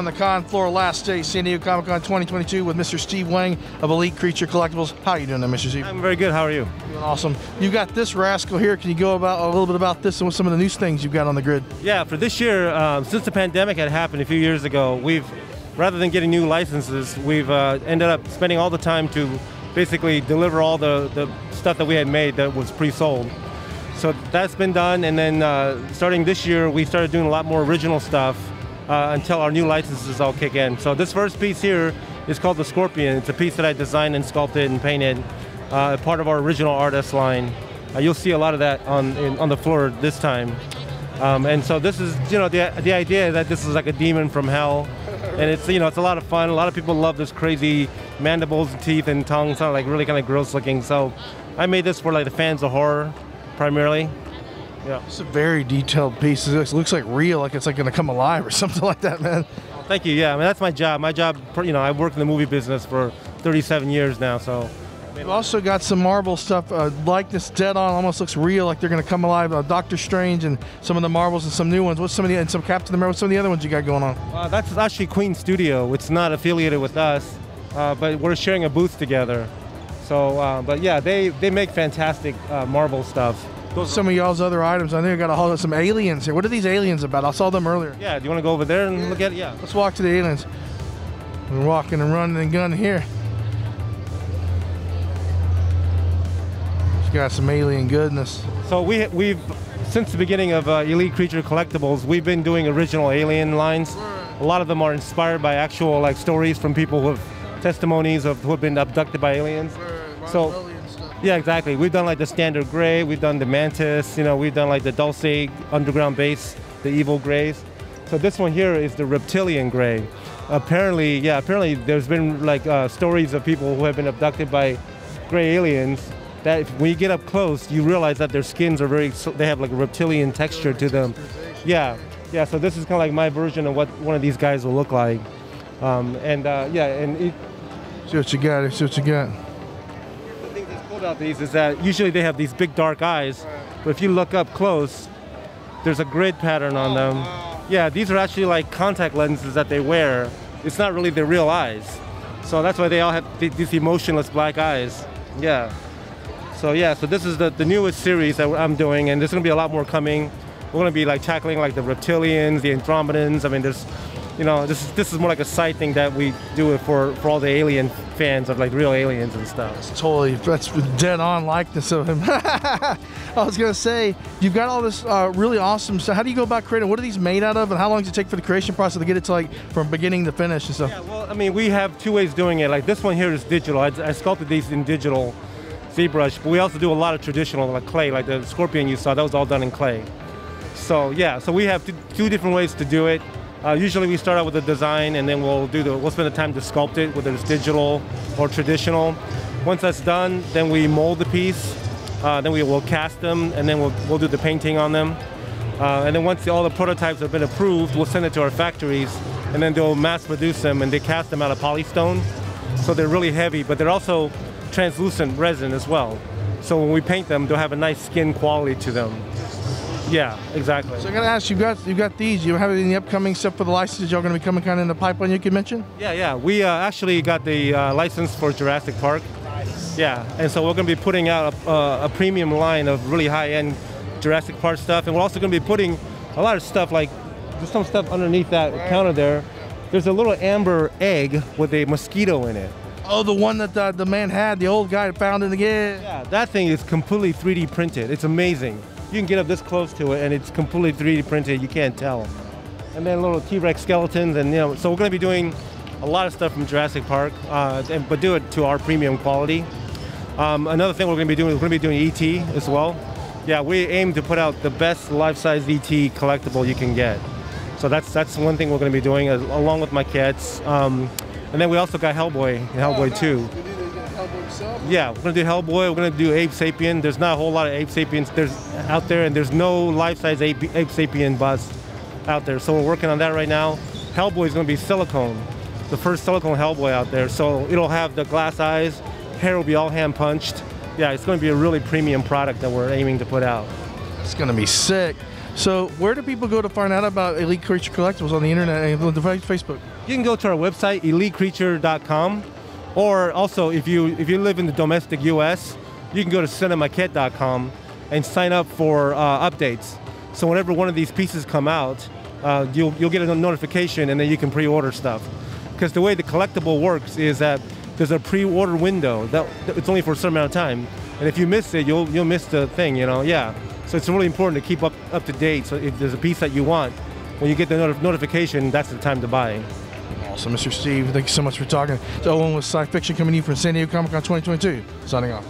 on the con floor last day, San Diego Comic Con 2022 with Mr. Steve Wang of Elite Creature Collectibles. How are you doing there, Mr. Steve? I'm very good. How are you? Doing awesome. You got this rascal here. Can you go about a little bit about this and what some of the new things you've got on the grid? Yeah, for this year, um, since the pandemic had happened a few years ago, we've rather than getting new licenses, we've uh, ended up spending all the time to basically deliver all the, the stuff that we had made that was pre-sold. So that's been done, and then uh, starting this year, we started doing a lot more original stuff uh, until our new licenses all kick in. So this first piece here is called the Scorpion. It's a piece that I designed and sculpted and painted, uh, part of our original artist line. Uh, you'll see a lot of that on in, on the floor this time. Um, and so this is, you know, the, the idea that this is like a demon from hell, and it's, you know, it's a lot of fun. A lot of people love this crazy mandibles, and teeth, and tongue, sound like really kind of gross looking. So I made this for like the fans of horror, primarily. Yeah. It's a very detailed piece. It looks, looks like real, like it's like going to come alive or something like that, man. Thank you. Yeah, I mean that's my job. My job, you know, I worked in the movie business for 37 years now, so. You've also got some Marvel stuff, uh, likeness dead on, almost looks real, like they're going to come alive. Uh, Doctor Strange and some of the Marvels and some new ones. What's some of the and some Captain America? Some of the other ones you got going on? Uh, that's actually Queen Studio. It's not affiliated with us, uh, but we're sharing a booth together. So, uh, but yeah, they they make fantastic uh, Marvel stuff. Those some of y'all's other items. I think I got a hold of some aliens here. What are these aliens about? I saw them earlier. Yeah, do you want to go over there and look at it? Yeah. Let's walk to the aliens. We're walking and running and gunning here. She's got some alien goodness. So we we've since the beginning of uh, Elite Creature Collectibles, we've been doing original alien lines. A lot of them are inspired by actual like stories from people who have testimonies of who have been abducted by aliens. So yeah, exactly. We've done like the standard gray, we've done the mantis, you know, we've done like the dulce underground base, the evil grays. So this one here is the reptilian gray. Apparently, yeah, apparently there's been like uh, stories of people who have been abducted by gray aliens that if, when you get up close, you realize that their skins are very, they have like a reptilian texture to them. Yeah, yeah, so this is kind of like my version of what one of these guys will look like. Um, and uh, yeah, and it, See what you got. See what you got. About these is that usually they have these big dark eyes, but if you look up close, there's a grid pattern on them. Yeah, these are actually like contact lenses that they wear. It's not really their real eyes. So that's why they all have th- these emotionless black eyes. Yeah. So yeah, so this is the, the newest series that I'm doing, and there's gonna be a lot more coming. We're gonna be like tackling like the reptilians, the Andromedans. I mean, there's, you know, this is this is more like a side thing that we do it for for all the alien fans of like real aliens and stuff. Totally, that's dead on likeness of him. I was gonna say, you've got all this uh, really awesome So How do you go about creating? What are these made out of, and how long does it take for the creation process to get it to like from beginning to finish and stuff? Yeah, well, I mean, we have two ways doing it. Like this one here is digital. I, I sculpted these in digital ZBrush, but we also do a lot of traditional, like clay, like the scorpion you saw. That was all done in clay. So yeah, so we have two, two different ways to do it. Uh, usually we start out with the design, and then we'll do the we'll spend the time to sculpt it, whether it's digital or traditional. Once that's done, then we mold the piece. Uh, then we will cast them, and then we'll we'll do the painting on them. Uh, and then once all the prototypes have been approved, we'll send it to our factories, and then they'll mass produce them, and they cast them out of polystone. So they're really heavy, but they're also translucent resin as well. So when we paint them, they'll have a nice skin quality to them. Yeah, exactly. So I gotta ask, you got you got these. You have any upcoming stuff for the licenses? Y'all gonna be coming kind of in the pipeline you could mention? Yeah, yeah. We uh, actually got the uh, license for Jurassic Park. Yeah, and so we're going to be putting out a, uh, a premium line of really high-end Jurassic Park stuff, and we're also going to be putting a lot of stuff like there's some stuff underneath that counter there. There's a little amber egg with a mosquito in it. Oh, the one that the, the man had, the old guy found in the yeah. Yeah, that thing is completely 3D printed. It's amazing. You can get up this close to it, and it's completely 3D printed. You can't tell. And then little T-Rex skeletons, and you know, so we're going to be doing a lot of stuff from Jurassic Park, uh, and, but do it to our premium quality. Um, another thing we're going to be doing we're going to be doing ET as well. Yeah, we aim to put out the best life-size ET collectible you can get. So that's that's one thing we're going to be doing, uh, along with my cats. Um, and then we also got Hellboy, and Hellboy 2. Yeah, we're gonna do Hellboy. We're gonna do Abe Sapien. There's not a whole lot of Abe Sapiens there's out there, and there's no life-size Abe, Abe Sapien bust out there. So we're working on that right now. Hellboy is gonna be silicone, the first silicone Hellboy out there. So it'll have the glass eyes, hair will be all hand punched. Yeah, it's gonna be a really premium product that we're aiming to put out. It's gonna be sick. So, where do people go to find out about Elite Creature Collectibles on the internet and the Facebook? You can go to our website, elitecreature.com, or also if you if you live in the domestic U.S., you can go to cinemaquette.com and sign up for uh, updates. So whenever one of these pieces come out, uh, you'll you'll get a notification and then you can pre-order stuff. Because the way the collectible works is that there's a pre-order window that it's only for a certain amount of time, and if you miss it, you'll you'll miss the thing. You know, yeah. So it's really important to keep up up to date. So if there's a piece that you want, when you get the noti- notification, that's the time to buy. Awesome, Mr. Steve. Thank you so much for talking. So, Owen with SciFiction coming to you from San Diego Comic Con 2022. Signing off.